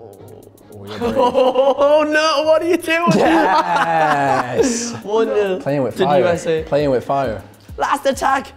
Oh. Oh no, what are you doing? Yes! 1 0. Playing with fire. USA. Playing with fire. Last attack.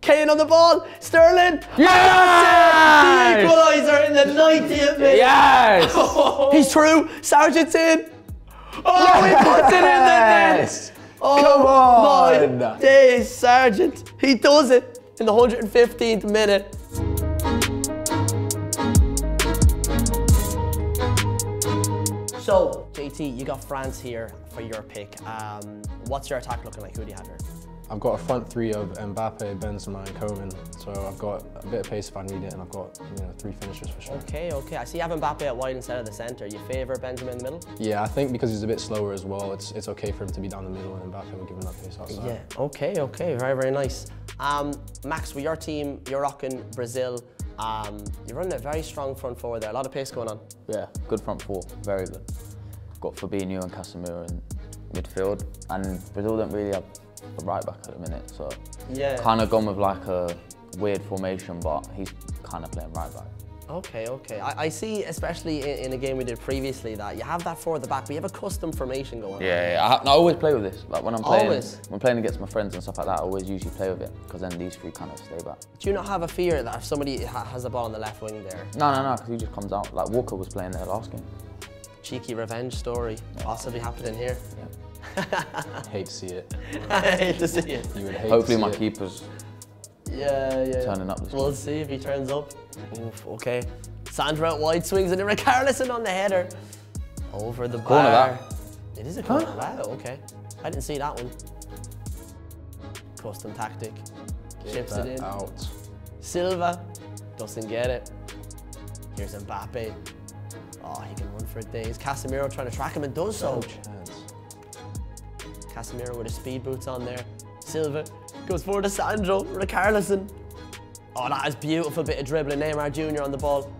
Kane on the ball. Sterling. Yes! The equaliser in the 90th minute. Yes! He's through. Sargent's in. Oh, he puts it in the net. Yes! Oh Come my on. days, Sargent. He does it in the 115th minute. So, JT, you got France here for your pick. Um, what's your attack looking like? Who do you have here? I've got a front three of Mbappe, Benzema, and Coman. So I've got a bit of pace if I need it, and I've got you know three finishers for sure. Okay, okay. I see you have Mbappe at wide instead of the centre. You favour Benzema in the middle? Yeah, I think because he's a bit slower as well, it's it's okay for him to be down the middle, and Mbappe will give him that pace outside. Yeah. Okay, okay. Very, very nice. Um, Max, with your team, you're rocking Brazil. Um, you're running a very strong front four there. A lot of pace going on. Yeah, good front four, very good. Got Fabinho and Casemiro in midfield, and Brazil don't really have a right back at the minute, so Yeah. kind of gone with like a weird formation, but he's kind of playing right back. Okay, okay. I, I see, especially in, in a game we did previously, that you have that four at the back, but you have a custom formation going on. Yeah, yeah. I, I always play with this. Like when I'm playing, Always? when playing against my friends and stuff like that, I always usually play with it because then these three kind of stay back. Do you not have a fear that if somebody ha- has the ball on the left wing there, No, no, no, because he just comes out. Like Walker was playing there last game. cheeky revenge story possibly happening here? Yeah. hate to see it. I hate to see it. You would hate Hopefully to my it. keeper's Yeah, yeah. Turning up this We'll one. see if he turns up. Oof, okay. Sandro out wide swings and then Carlison on the header. Over the Corner bar. that. It is a corner. Wow, okay. I didn't see that one. Custom tactic. Get Chips it in. out. Silva doesn't get it. Here's Mbappe. Oh, he can run for days. Casemiro trying to track him and does so. No chance. Casemiro with his speed boots on there. Silva goes forward to Sandro, Richarlison. Oh, that is beautiful bit of dribbling. Neymar Jr. on the ball.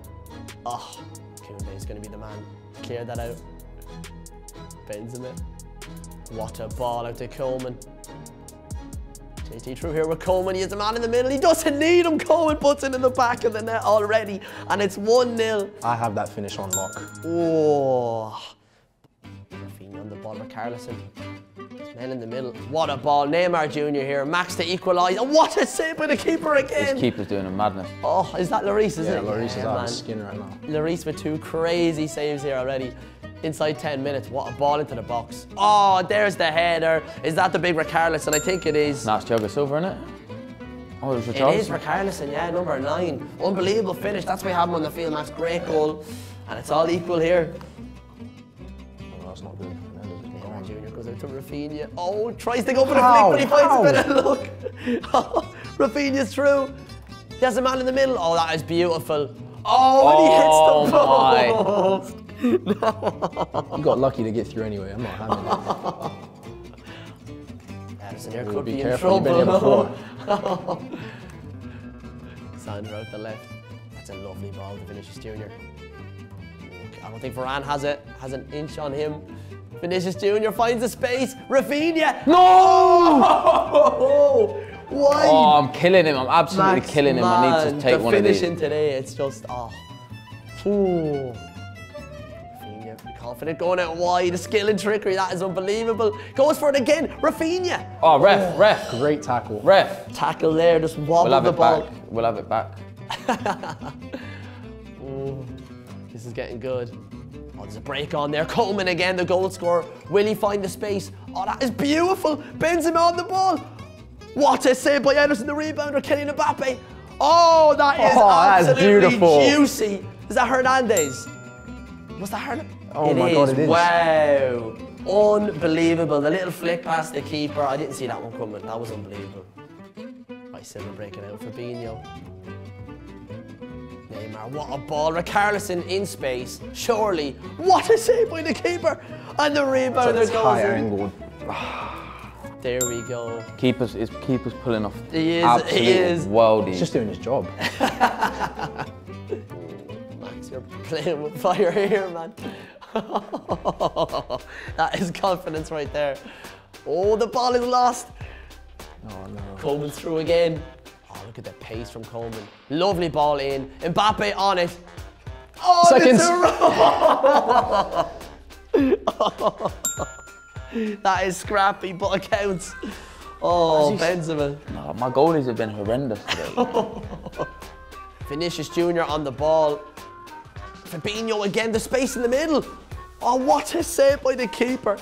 Oh, Koundé is going to be the man. Clear that out. Benzema. What a ball out to Coleman. JT through here with Coleman. He is the man in the middle. He doesn't need him. Coleman puts it in the back of the net already. And it's 1-0. I have that finish on lock. Oh. Rafinha on the ball with Carlison. Men in the middle. What a ball. Neymar Jr. here. Max to equalise. And what a save by the keeper again. his again. keeper's doing a madness. Oh, is that Lloris, is Yeah, it? Lloris is out of man. skin right now. Lloris with two crazy saves here already. Inside 10 minutes. What a ball into the box. Oh, there's the header. Is that the big Richarlison? I think it is. That's Thiago Silva, isn't it? Oh, it was It is Richarlison. Ricarlison, yeah, number nine. Unbelievable finish. That's why we have him on the field, Max. Great goal. And it's all equal here. Oh, that's not good. Fernandes is Neymar gone. Jr. goes out to Rafinha. Oh, tries to go for the flick, but he finds a of luck. Oh, Rafinha's through. He has a man in the middle. Oh, that is beautiful. Oh, and he hits the oh, post. You got lucky to get through anyway. I'm not having it. Ederson here could be be, in trouble. been here before. Sandro out the left. That's a lovely ball to Vinicius Jr. Okay, I don't think Varane has it. Has an inch on him. Vinicius Jr. finds the space. Rafinha. No! Why? Oh, I'm killing him. I'm absolutely Max, killing him. I need to take one of these. The finishing today, it's just oh. Ooh. Rafinha, confident going out wide, the skill and trickery, that is unbelievable. Goes for it again, Rafinha. Oh, ref, ref, Great tackle. ref. Tackle there, just wobbled We'll have the it ball. back. We'll have it back. This is getting good. Oh, there's a break on there. Coleman again, the goal scorer. Will he find the space? Oh, that is beautiful. Benzema on the ball. What a save by Ederson, the rebounder, Kylian Mbappe. Oh, that is Oh, that is absolutely beautiful. juicy. Is that Hernandez? Was that Hernandez? Oh my God, it is. Wow. Unbelievable. The little flick past the keeper. I didn't see that one coming. That was unbelievable. I Right, Silva breaking out. For Fabinho. Neymar, what a ball. Richarlison in space. Surely. What a save by the keeper. And the rebounder It's goes high in. angled. There we go. Keeper's, his keeper's pulling off He is, he is. worldies. He's just doing his job. Max, you're playing with fire here, man. that is confidence right there. Oh, the ball is lost. Oh no. Coleman's through again. Oh, look at the pace from Coleman. Lovely ball in. Mbappe on it. Oh, Seconds. that is scrappy, but it counts. Oh, Benzema. No, my goalies have been horrendous today. Vinicius Jr. on the ball. Fabinho again, the space in the middle. Oh, what a save by the keeper.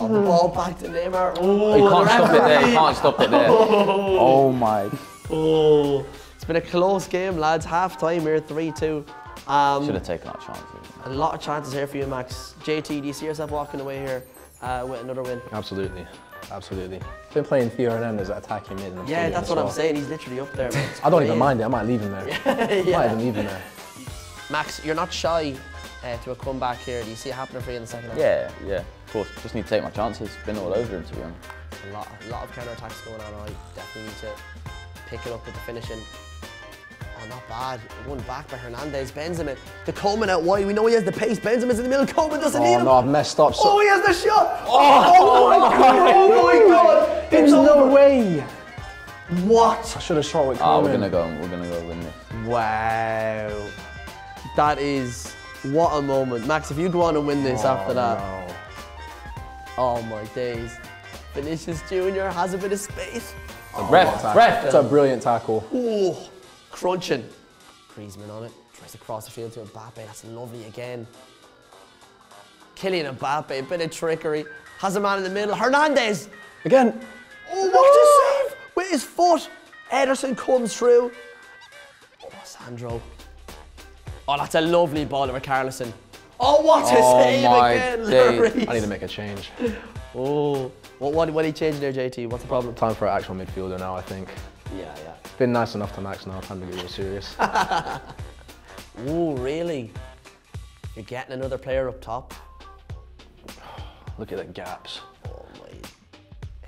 Oh, the hmm. ball back to Neymar. Oh, you can't stop it there. You can't stop it there. Oh my. Oh, it's been a close game, lads. Half time here, 3 2. Um, Should have taken our chances. a lot of chances here for you, Max. JT, do you see yourself walking away here uh, with another win? Absolutely, absolutely. Been playing Theo Hernandez at attacking mid. in the Yeah, stadium that's as what I'm saying. He's literally up there. I don't even mind it. I might leave him there. I might even leave him there. Max, you're not shy uh, to a comeback here. Do you see it happening for you in the second half? Yeah, yeah. Of course. Just need to take my chances. Been all over him to be honest. A lot, a lot of counter attacks going on. I definitely need to pick it up with the finishing. Oh, not bad. One back by Hernandez. Benzema. The Coleman out wide. We know he has the pace. Benzema's in the middle. Coleman doesn't need him. Oh no, I've messed up. So Oh, he has the shot. Oh, my God. Oh, my God. There's It's no way. What? I should have shot with Ah, we're gonna go. We're gonna go win this. Wow. That is what a moment. Max, if you go on and win this after that. No. Oh my days. Vinicius Jr. has a bit of space. Ref, oh, ref. It's a brilliant tackle. Oh, crunching. Griezmann on it. Tries to cross the field to Mbappe. That's lovely again. Kylian Mbappe, a bit of trickery. Has a man in the middle. Hernandez. Again. Oh, what a save with his foot. Ederson comes through. Oh, Sandro. Oh, that's a lovely ball to Carlson. Oh, what a Oh save again, days. Lloris. I need to make a change. Oh, what, what, what are you changing there, JT? What's the problem? Time for an actual midfielder now, I think. Yeah, yeah. Been nice enough to Max now. Time to get real serious. Oh, really? You're getting another player up top? Look at the gaps. Oh my.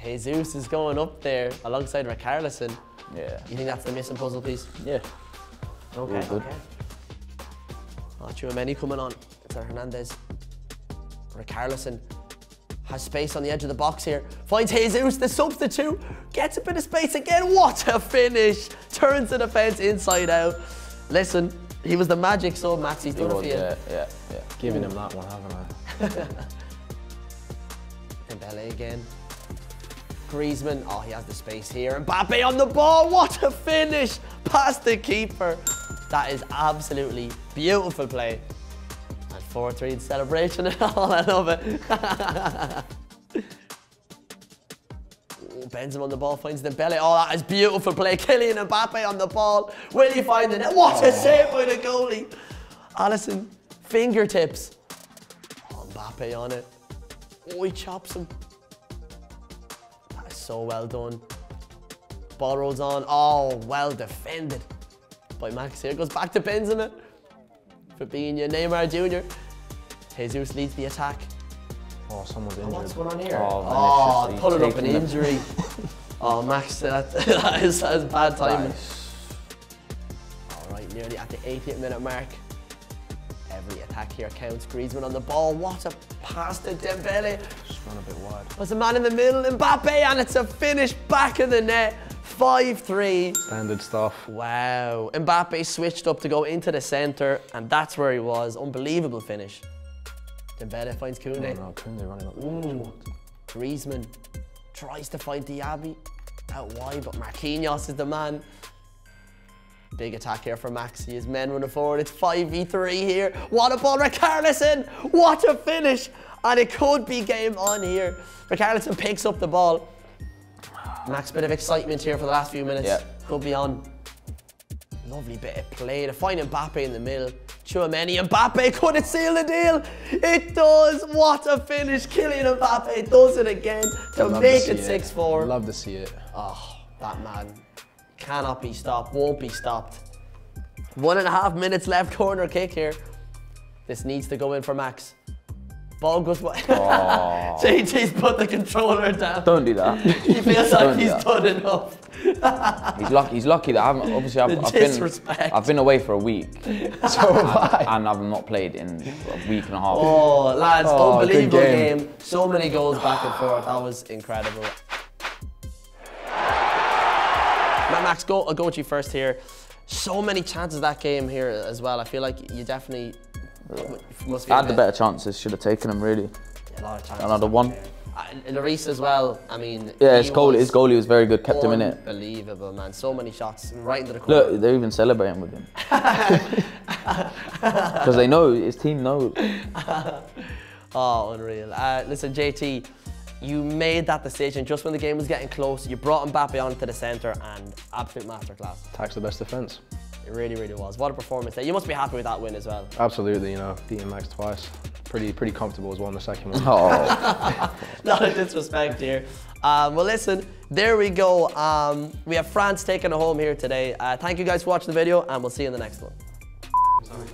Jesus is going up there alongside Richarlison. Yeah. You think that's the missing puzzle piece? Yeah. Okay, good. okay. Oh, many coming on. It's Hernandez. Richarlison has space on the edge of the box here. Finds Jesus, the substitute. Gets a bit of space again. What a finish. Turns the defence inside out. Listen, he was the magic sub, Max. He's He done it for was, you. yeah, yeah, yeah. Giving him that one, haven't I? Dembele again. Griezmann, oh, he has the space here. And Mbappe on the ball, what a finish! Past the keeper. That is absolutely beautiful play. And 4-3 celebration and all, I love it. Benzema on the ball finds the belly. Oh, that is beautiful play. Kylian Mbappe on the ball. Will he find the net? What a save by the goalie. Alisson, fingertips. Oh, Mbappe on it. Oh, he chops him. That is so well done. Ball rolls on. Oh, well defended by Max. Here goes back to Benzema. Fabinho, Neymar Jr. Jesus leads the attack. Oh, someone's injured. What's injured. going on here? Oh, Oh, oh pulling up an injury. oh, Max, that, that, is, that is bad timing. Nice. All right, nearly at the 80th minute mark. Every attack here counts. Griezmann on the ball. What a pass to Dembele. Just run a bit wide. There's a man in the middle, Mbappe, and it's a finish back of the net. 5-3. Standard stuff. Wow. Mbappe switched up to go into the centre, and that's where he was. Unbelievable finish. Dembele finds Koundé. no, Koundé running up. Ooh. Griezmann tries to find Diaby out wide, but Marquinhos is the man. Big attack here for Max. His men running forward. It's 5v3 here. What a ball, Richarlison! What a finish! And it could be game on here. Richarlison picks up the ball. Max, bit of excitement here for the last few minutes. Yeah. Could be on. Lovely bit of play to find Mbappe in the middle. Tchouameni, Mbappe, could it seal the deal? It does. What a finish. Kylian Mbappe does it again to Love make see it 6-4. Love to see it. Oh, that man cannot be stopped, won't be stopped. One and a half minutes left, corner kick here. This needs to go in for Max. Ball goes wide. JT's put the controller down. Don't do that. He feels like Don't he's that. done enough. He's lucky. He's lucky that I haven't. Obviously, I've, I've been. I've been away for a week, So have I. and I've not played in a week and a half. Oh, lads, Oh, unbelievable game. game. So many goals back and forth. That was incredible. Ma- Max, go, I'll go with you first here. So many chances that game here as well. I feel like you definitely must be I had the better chances, should have taken them really. a lot of chances. Another one. Lloris as well. I mean, Yeah, his goalie, was his goalie was very good, kept him in it. Unbelievable, man. So many shots right into the corner. Look, they're even celebrating with him. Because they know, his team knows. Oh, unreal. Uh, listen, JT, you made that decision just when the game was getting close. You brought Mbappe onto the centre and absolute masterclass. Attack's the best defense. It really, really was. What a performance there. You must be happy with that win as well. Absolutely, you know, beating Max twice. Pretty, pretty comfortable as well in the second one. Oh, Not a disrespect here. Um, well, listen, there we go. Um, we have France taking it home here today. Uh, thank you guys for watching the video, and we'll see you in the next one.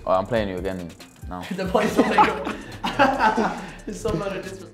oh I'm playing you again now. the boys don't make it. It's so much disrespect.